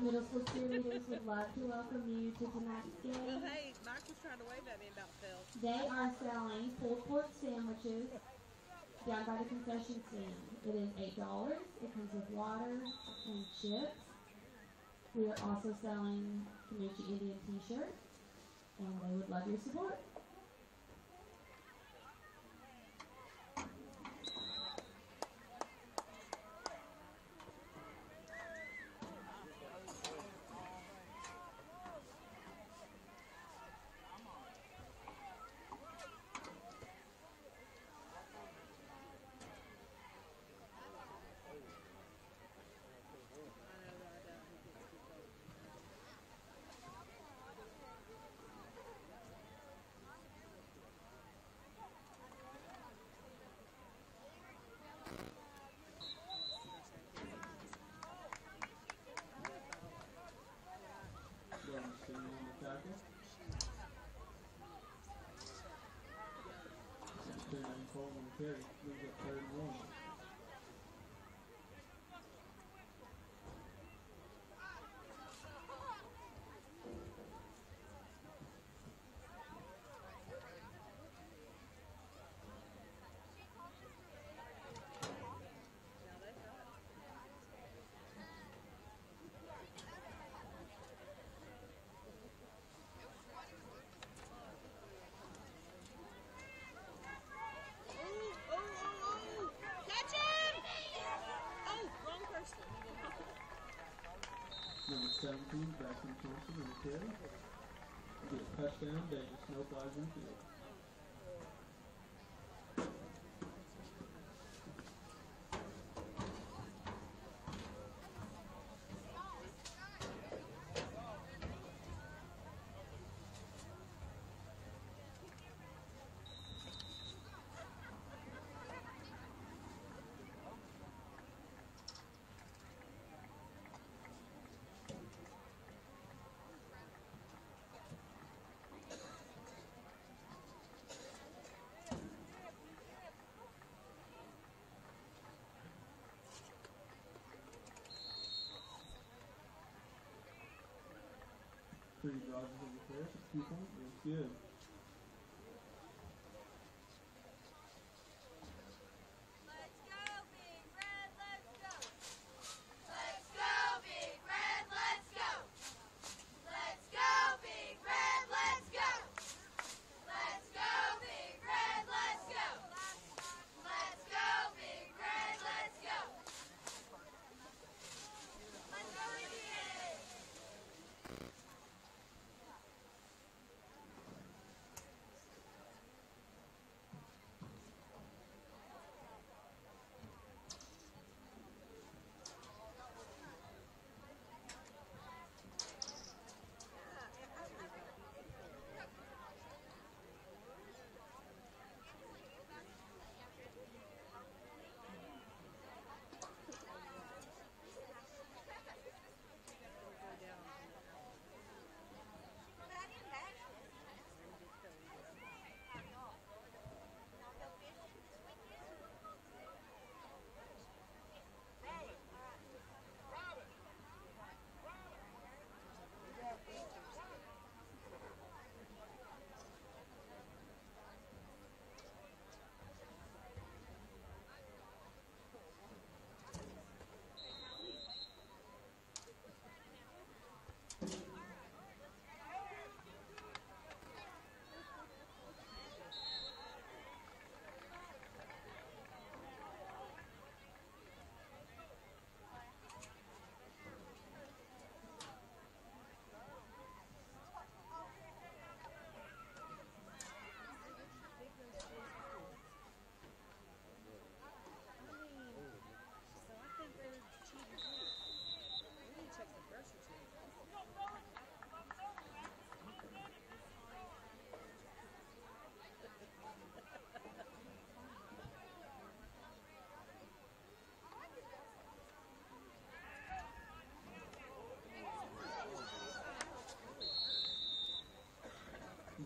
The middle school cheerleaders would love to welcome you to tonight's Well, game. hey, Mike was trying to wave at me about. They are selling pulled pork sandwiches down by the concession stand. It is eight dollars. It comes with water and chips. We are also selling Comanche Indian T-shirts, and they would love your support. I know that I don't. He gets too close. Going to on the tackle. Secretary nine Coleman carry. Moves up third and one. Now they got Oh, oh, oh, oh! Catch him! Oh, wrong person. Number 17, Braxton Thompson on the carry. Gets touchdown. Davis no flies in field. Carry. Two. It's good.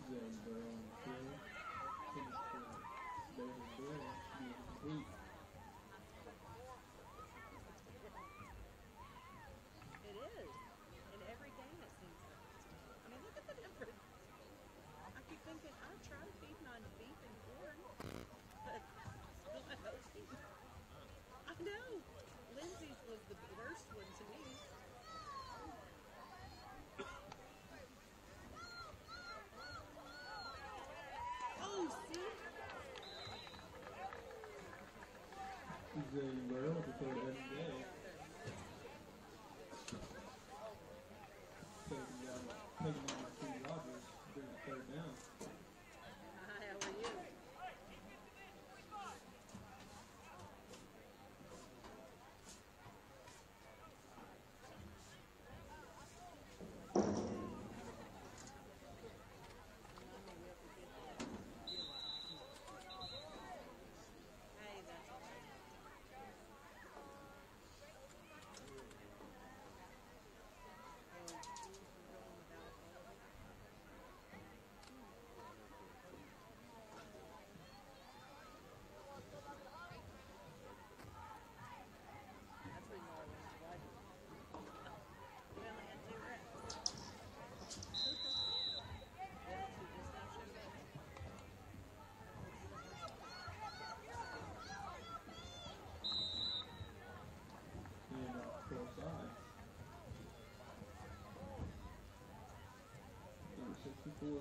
Zay Burrow on the carry. Finish for David Burrow. uh, you were able to throw it in. Yeah.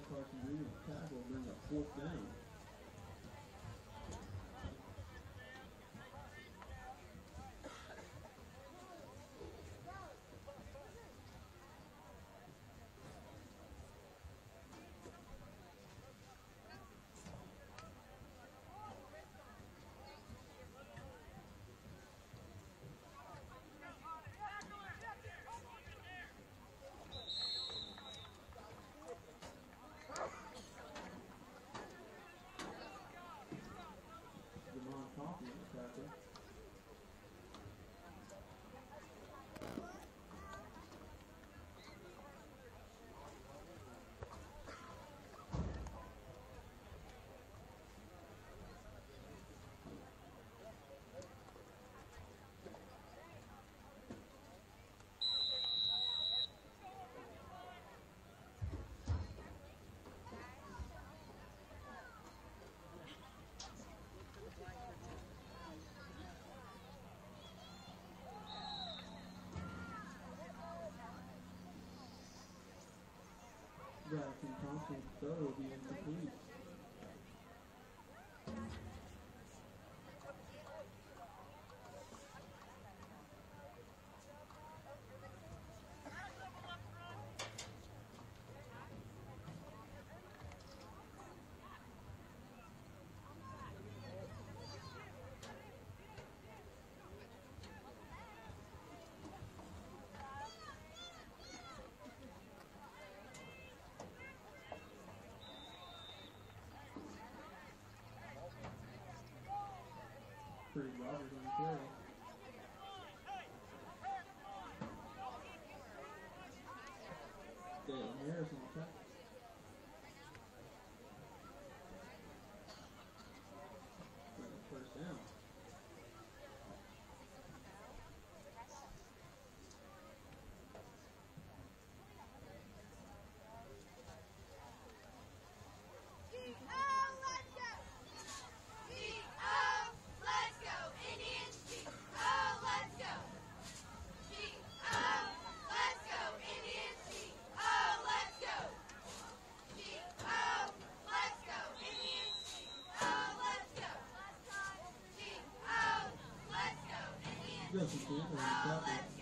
Carson Jr. tackle on the fourth game. draft and conference, though, will be incomplete. Pretty Robert on carry. Dale Maris on the では、早速ご。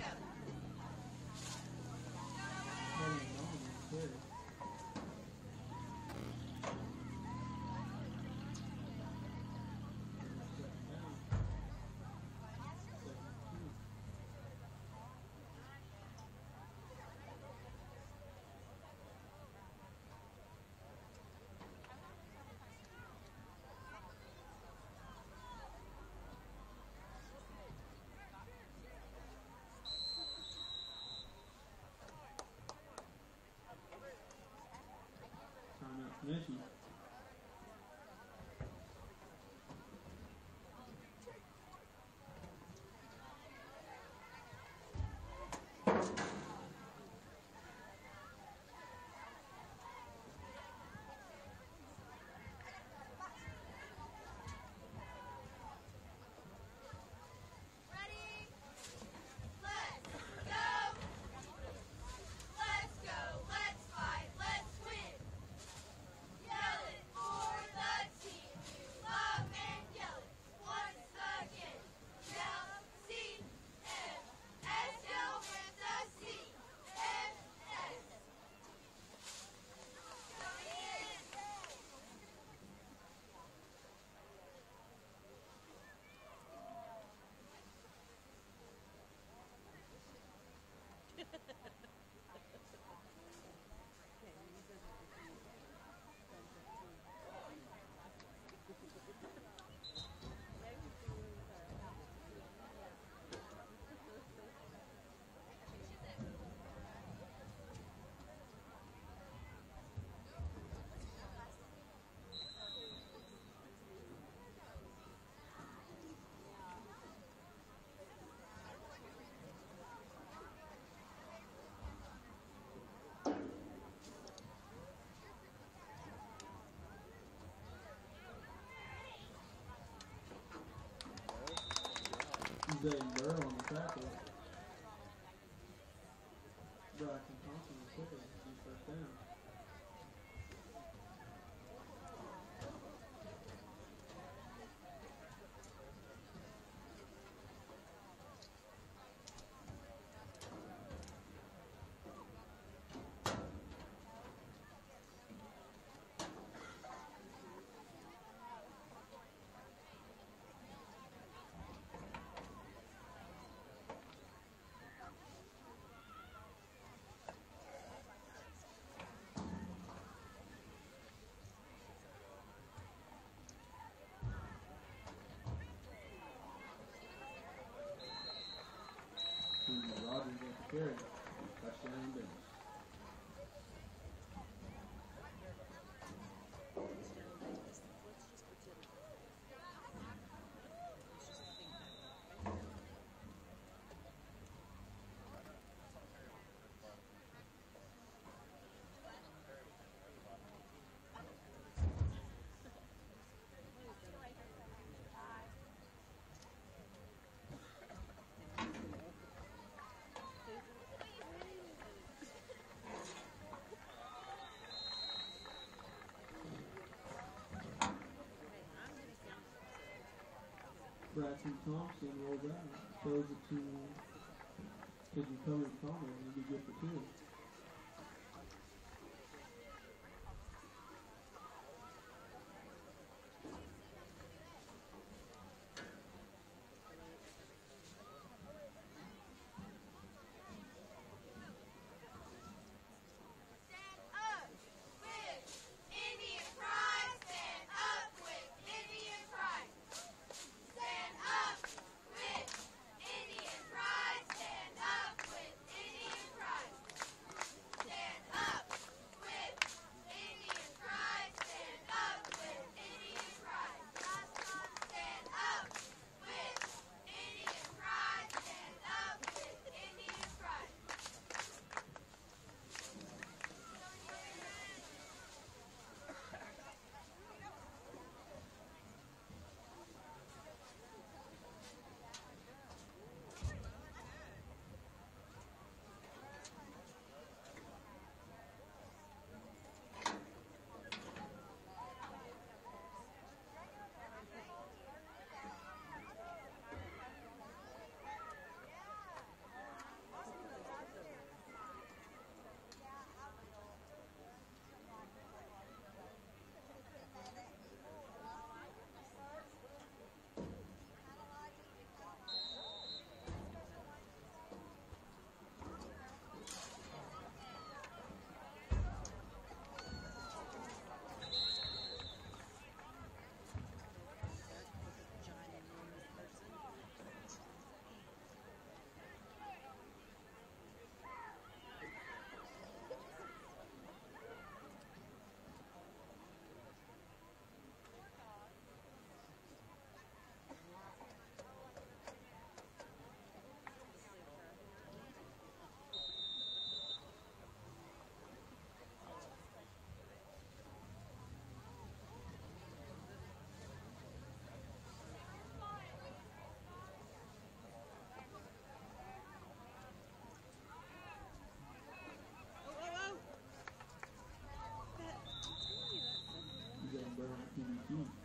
Definition. Jay Burr on the tackle. good. Braxton Thompson rolls out, throws it to Pigeon Colored Palmer, and it'd be good for two. Hum.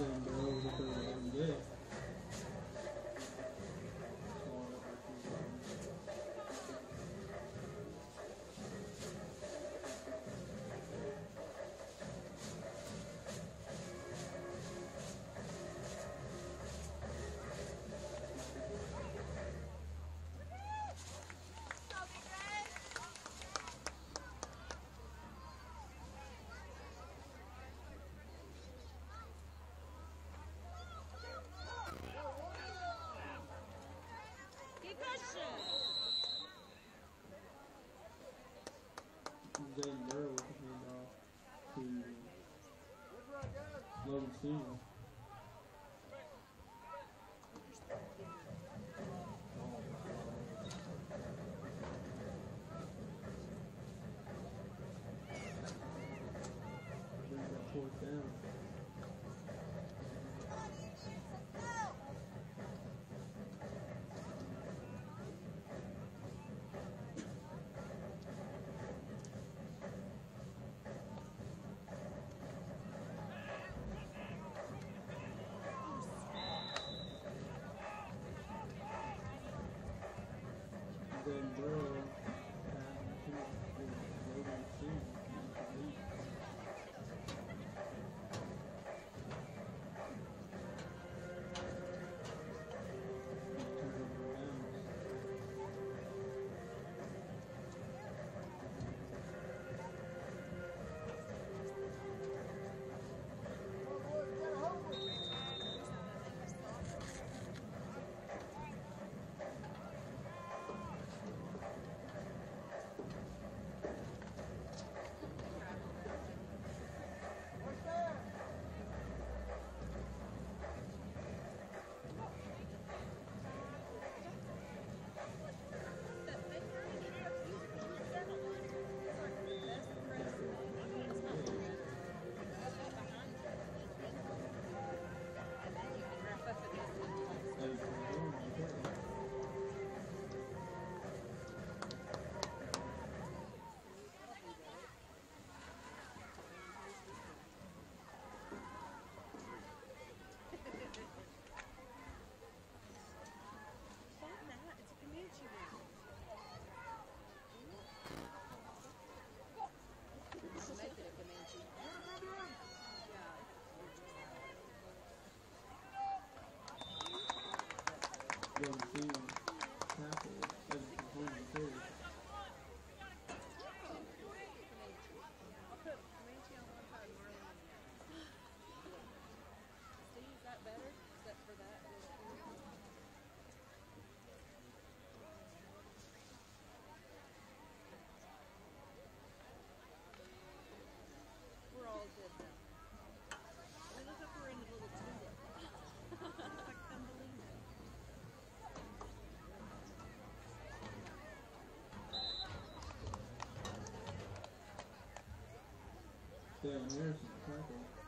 damn barrels up there the other. Jalen Burrow and uh, to Logan Steele. building too. Yeah, years in.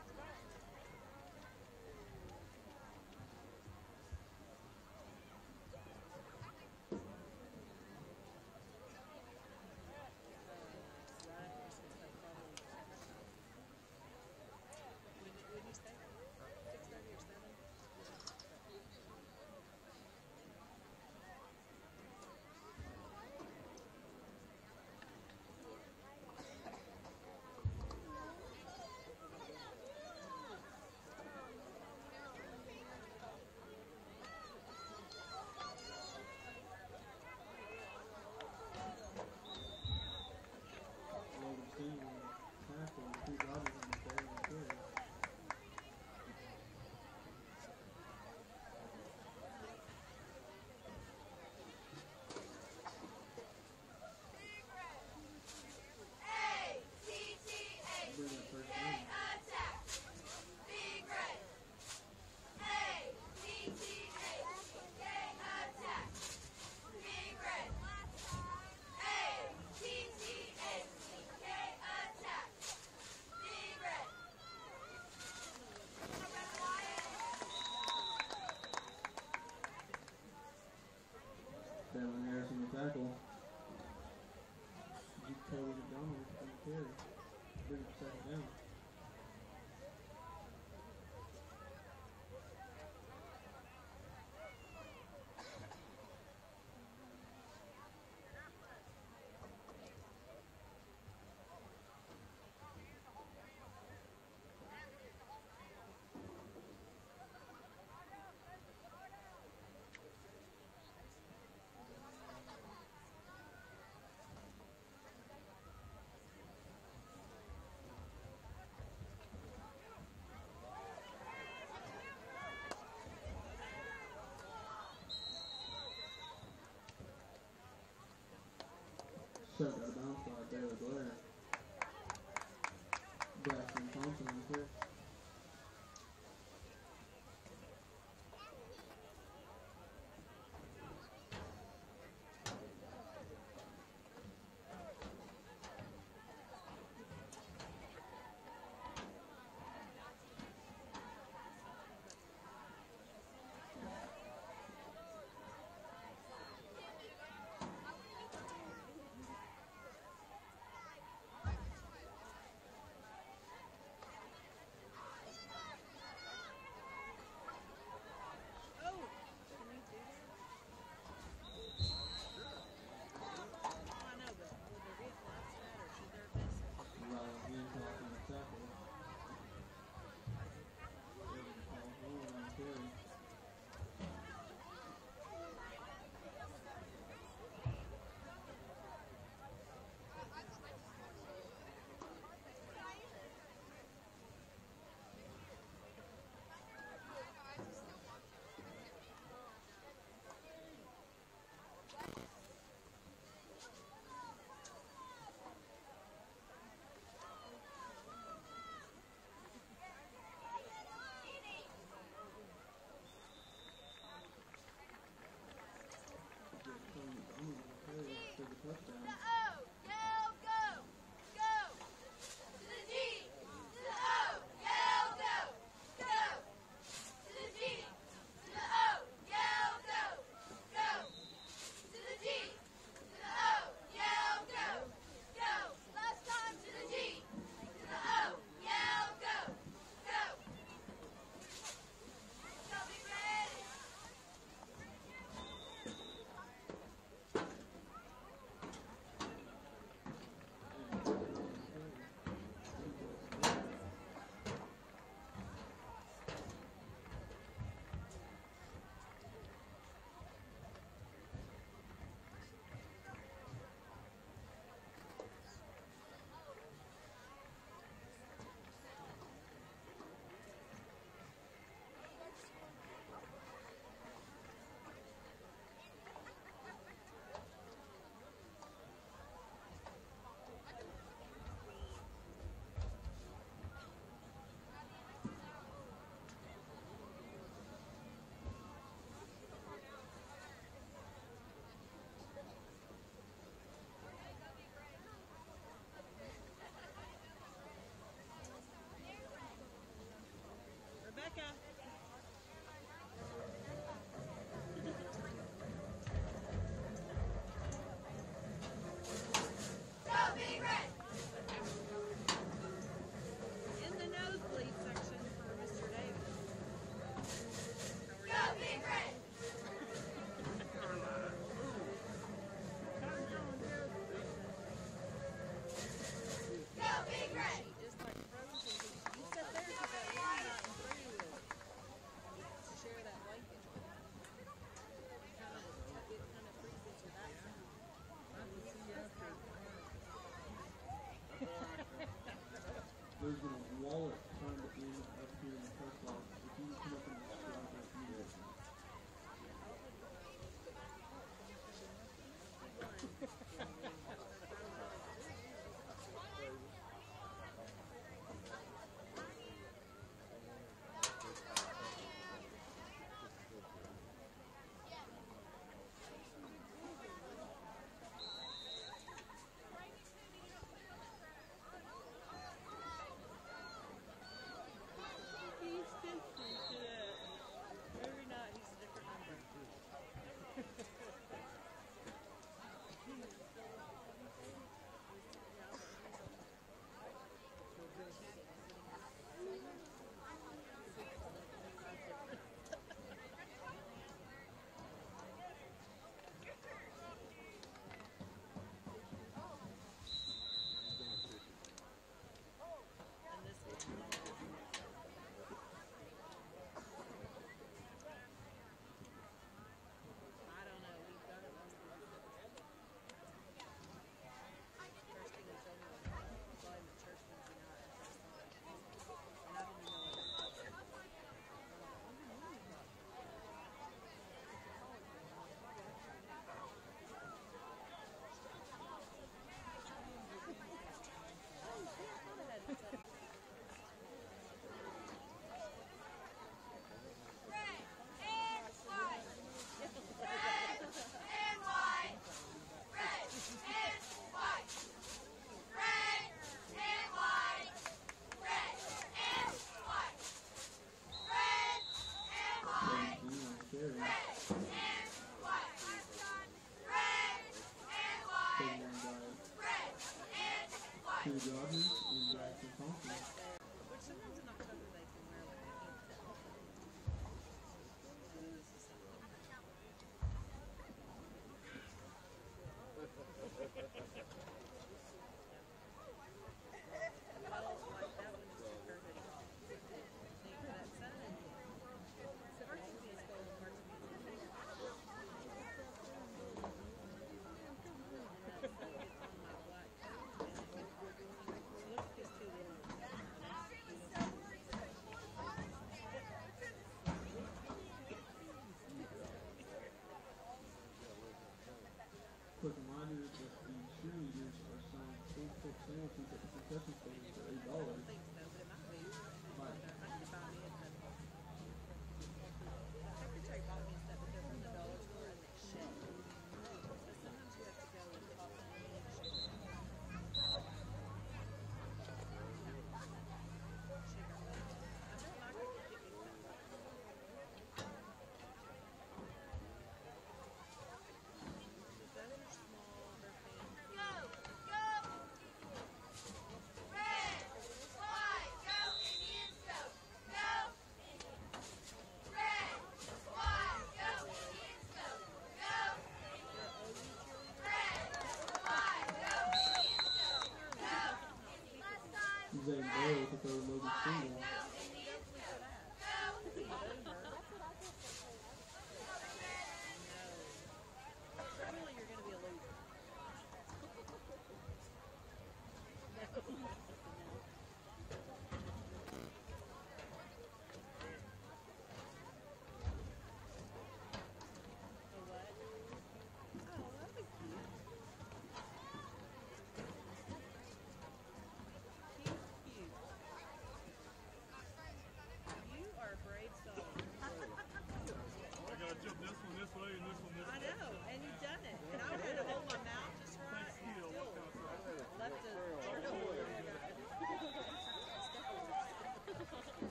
Chuck got a bounce ball right there with Blair. Braxton external tickets, the Christmas tickets for eight dollars. Zane Bell with a third loaded.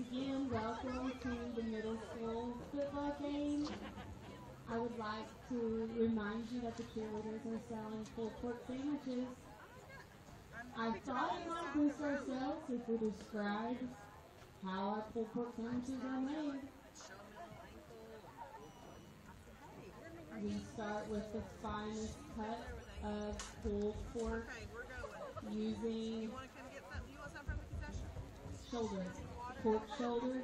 Again, welcome to the middle school football game. I would like to remind you that the cheerleaders are selling full pork sandwiches. I thought it might boost our sales if we described how our pulled pork sandwiches are made. We start with the finest cut of pulled pork Okay, we're going. using You want to come get something? You want something from the concession? shoulder, pork shoulder.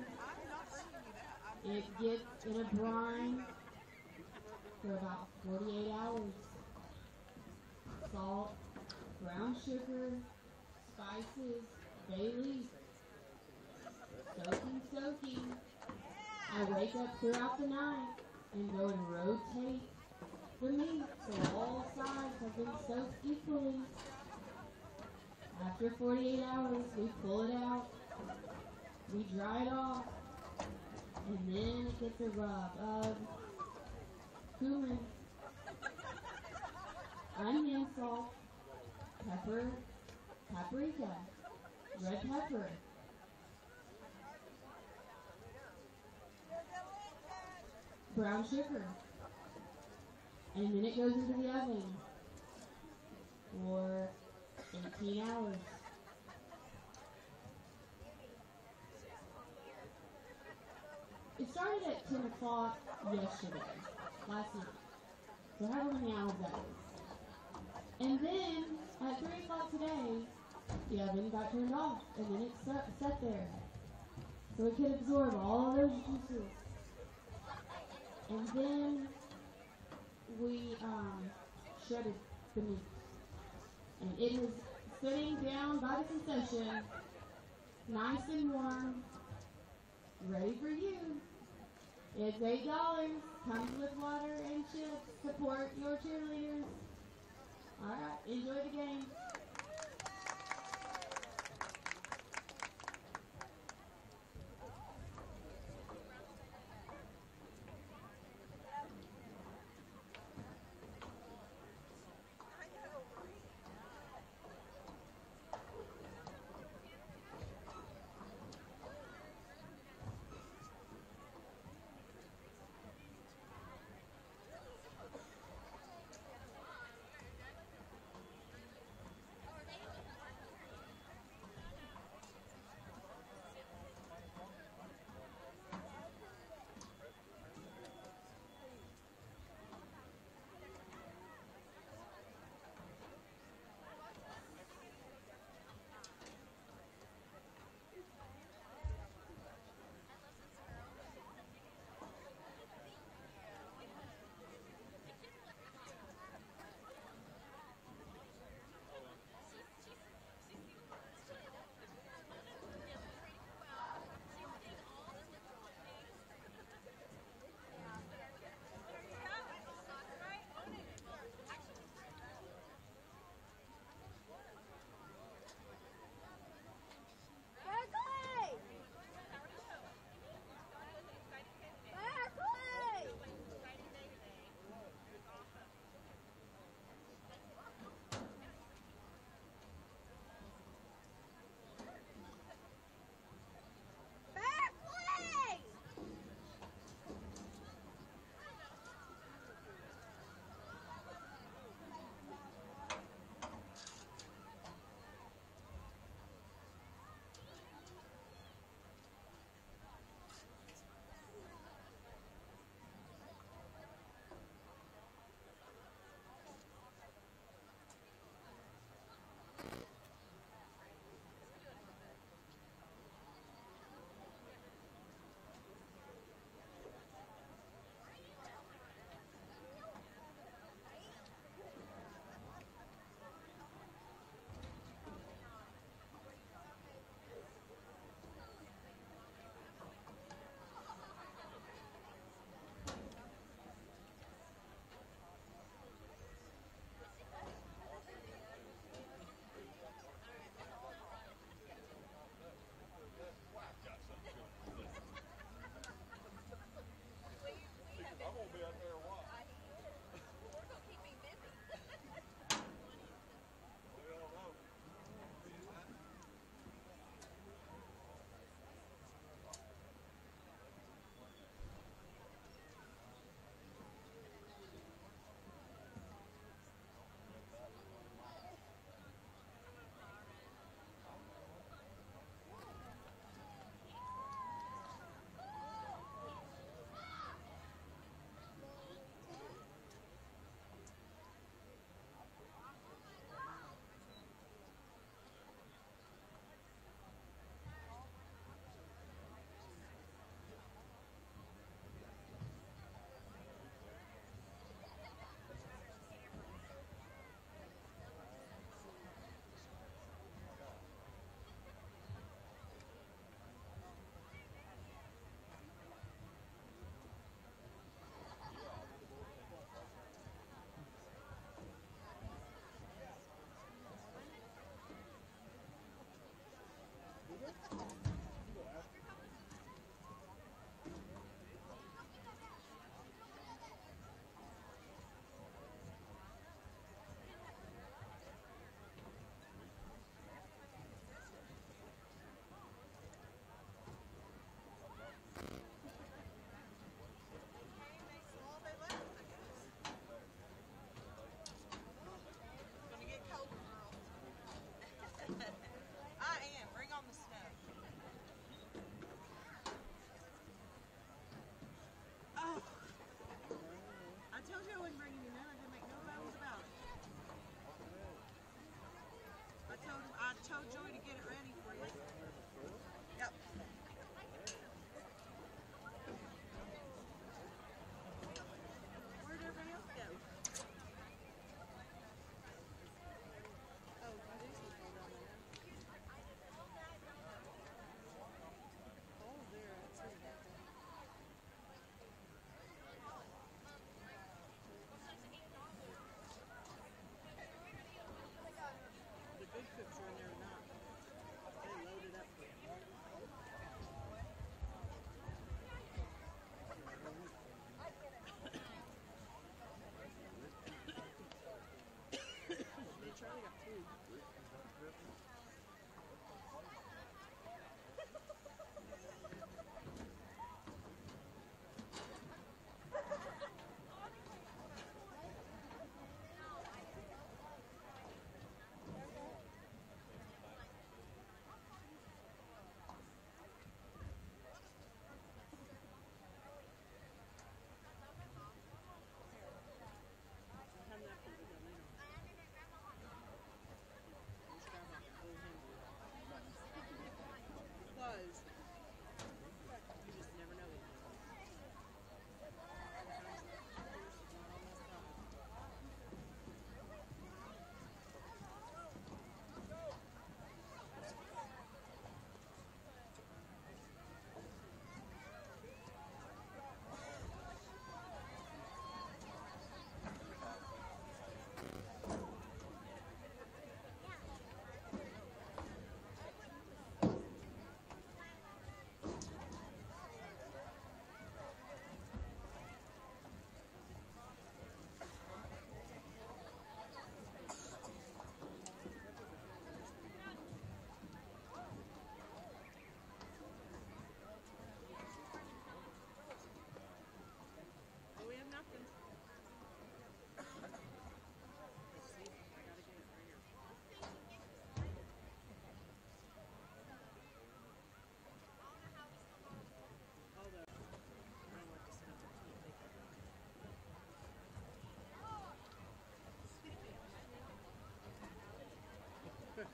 It gets in a brine for about 48 hours. Salt, brown sugar, spices, bay leaf. Soaking, soaking. I wake up throughout the night and go and rotate the meat so all sides have been soaked equally. After 48 hours, we pull it out. We dry it off. And then it gets a rub of cumin, onion salt, pepper, paprika, red pepper. Brown sugar. And then it goes into the oven for 18 hours. It started at 10 o'clock yesterday, last night. So however many hours that is. And then at 3 o'clock today, the oven got turned off and then it sat, sat there. So it could absorb all those juices. And then we um, shredded the meat. And it is sitting down by the concession, nice and warm, ready for you. It's eight dollars. Comes with water and chips. Support your cheerleaders. All right, enjoy the game.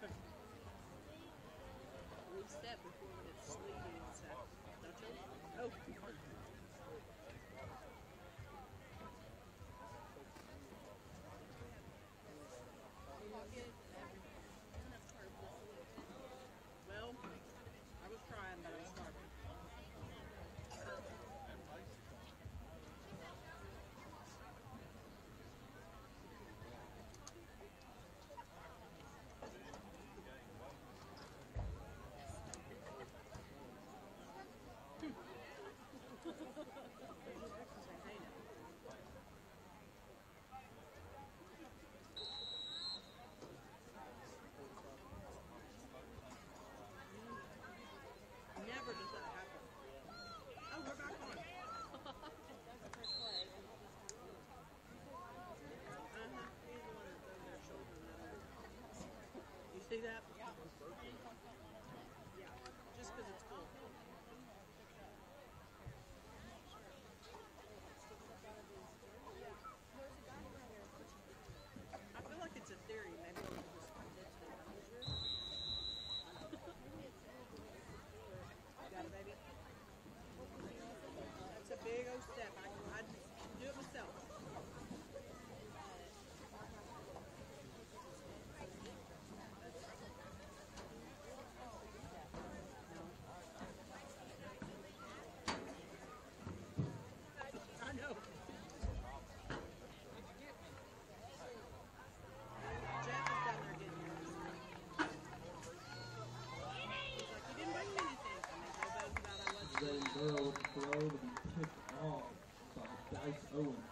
we step before it's sleeping, so uh, don't you? Oh. Earl Crow to be picked off by Dice Owens.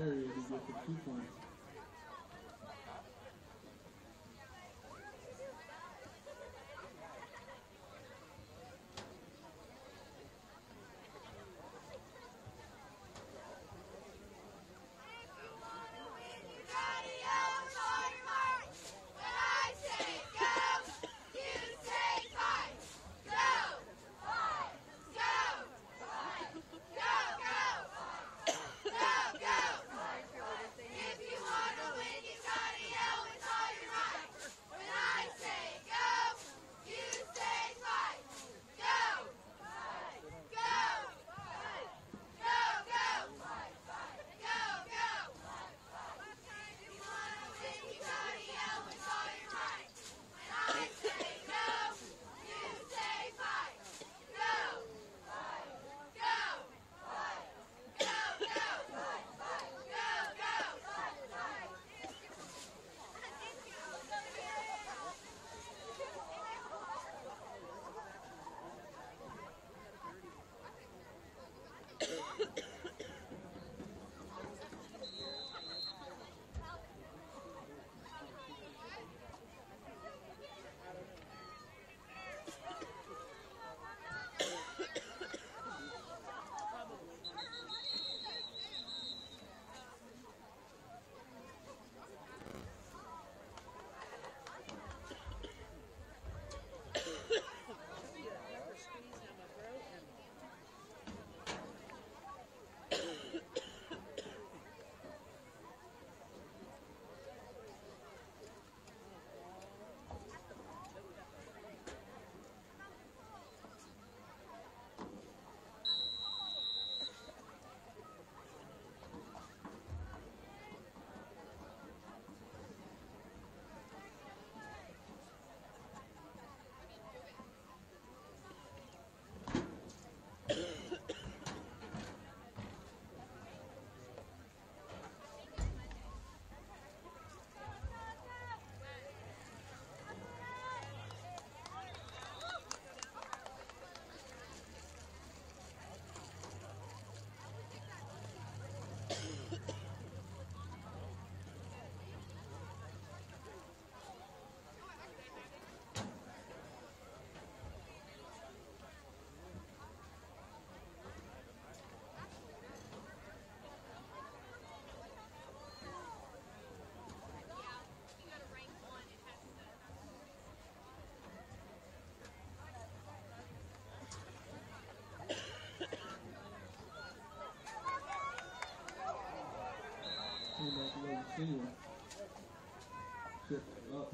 area to get the coupon. see you. Shit. Uh.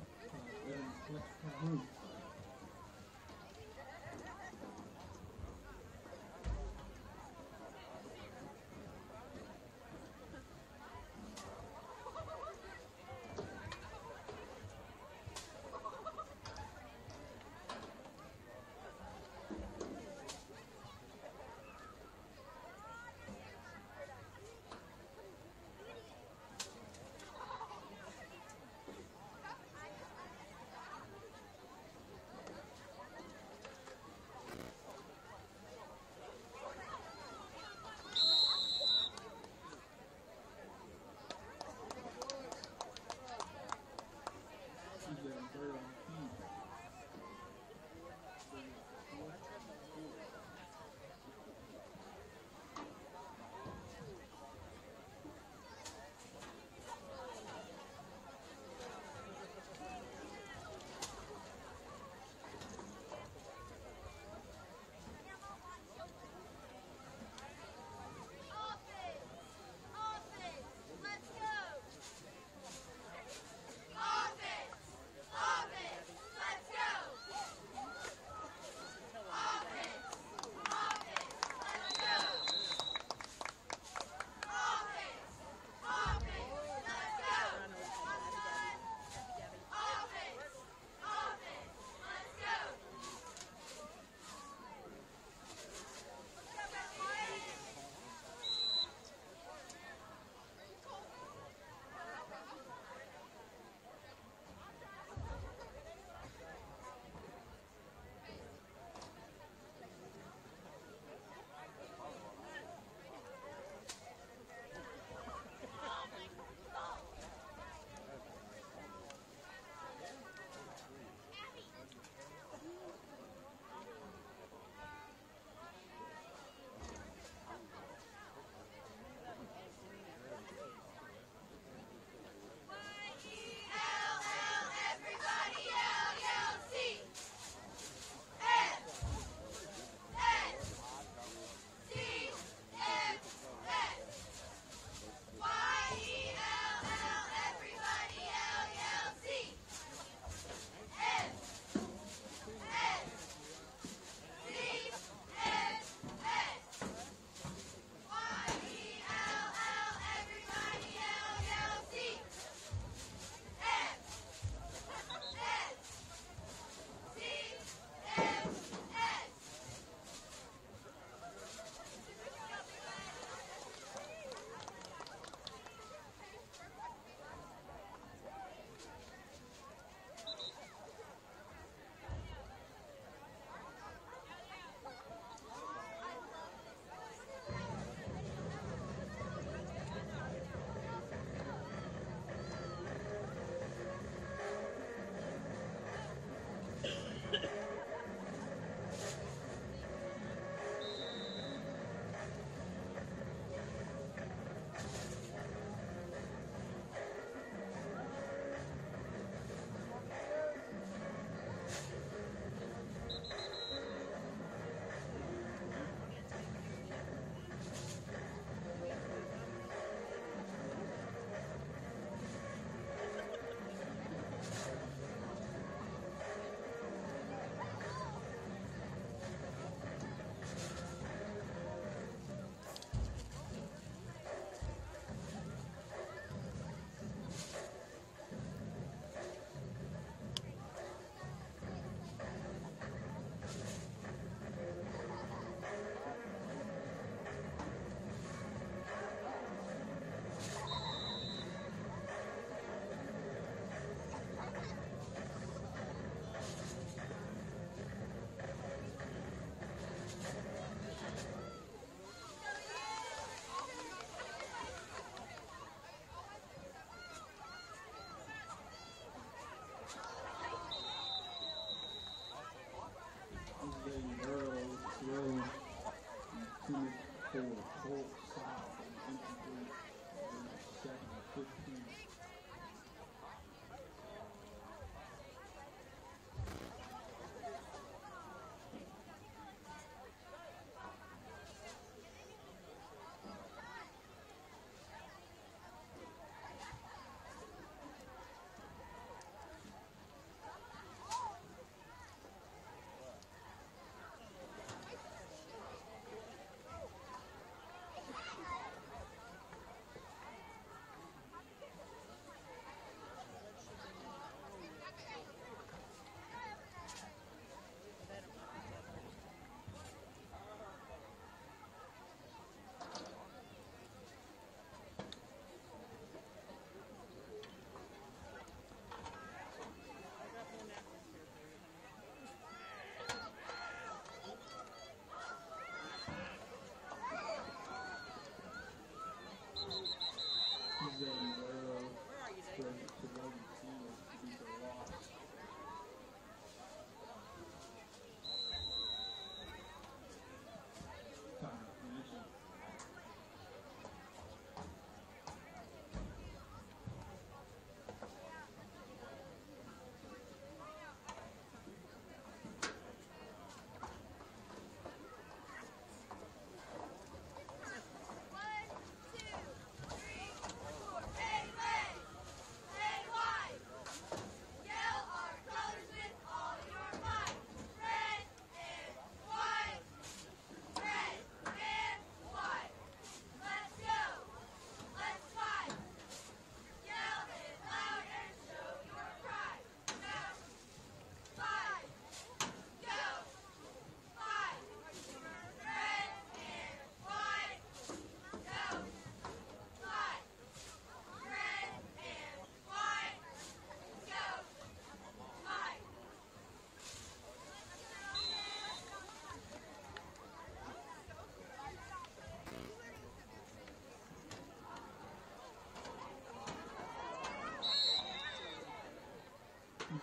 Jalen Burrow, throw, and Kenneth Cole Colts.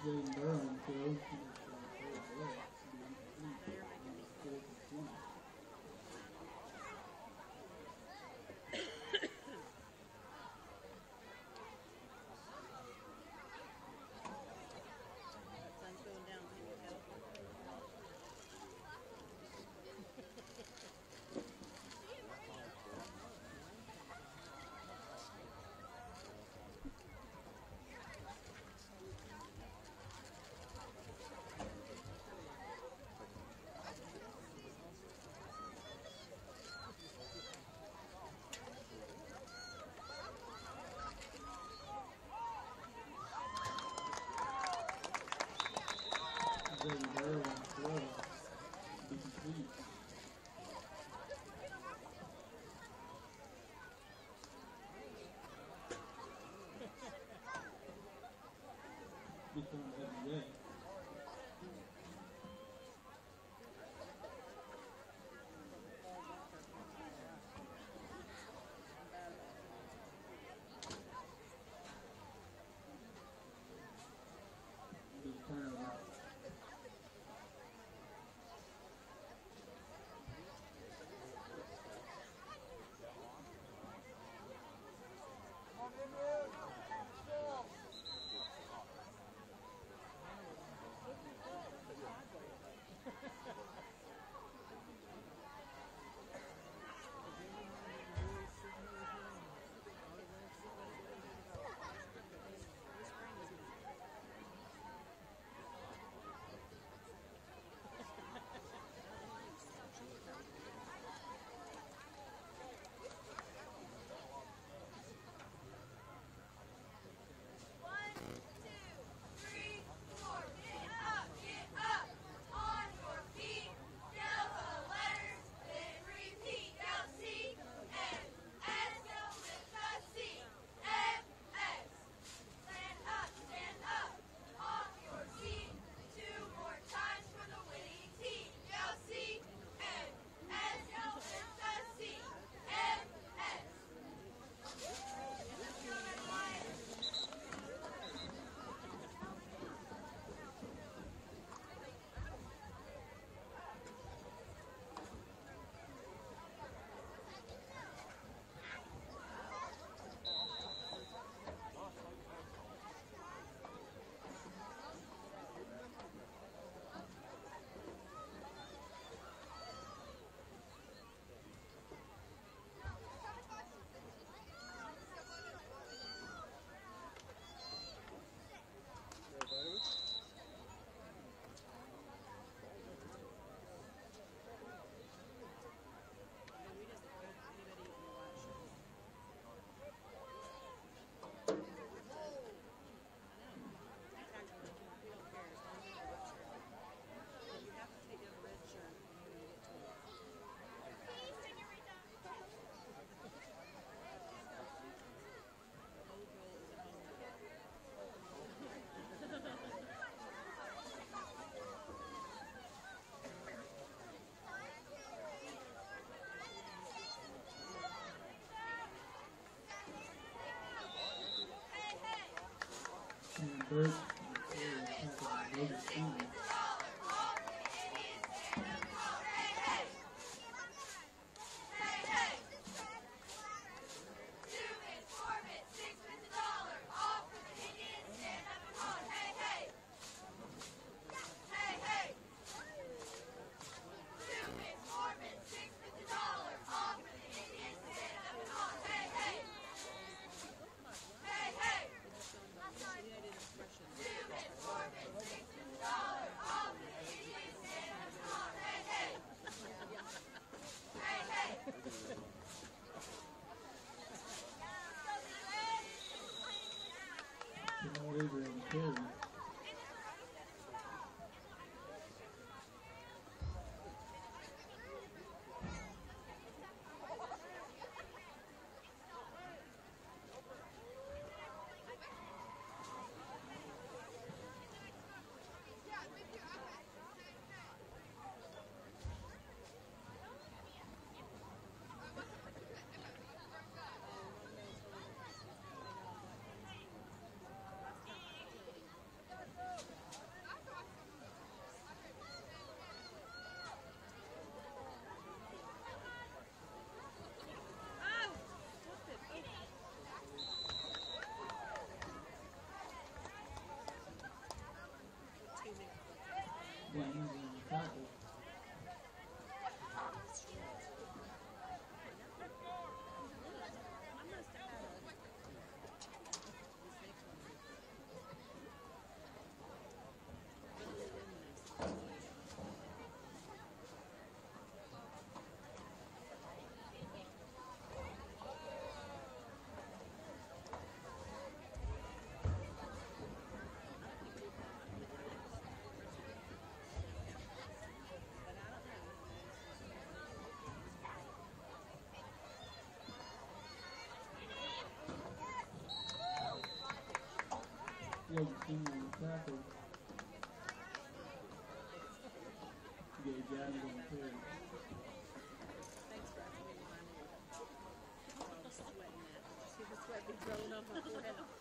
Jaden Burlington throws. And Burke, the third tackle, Logan Stevens. Hey, hey! Two bits, four bits, six bits a dollar. All for the Indians, stand up and holler. Hey, hey! Hey, hey! Two bits, four bits, six bits a dollar. All for the Indians, stand up and holler. Hey, hey! Hey, hey! Two bits, four bits, six bits a dollar. All for the Indians, stand up and holler. Hey, hey! Hey, hey! Jamal Avery on the carry. wasn't seen on the tackle. Yeah, Johnny on Terry. Thanks for asking me to remind me. I was sweating. See rolling off my forehead.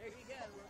There you go.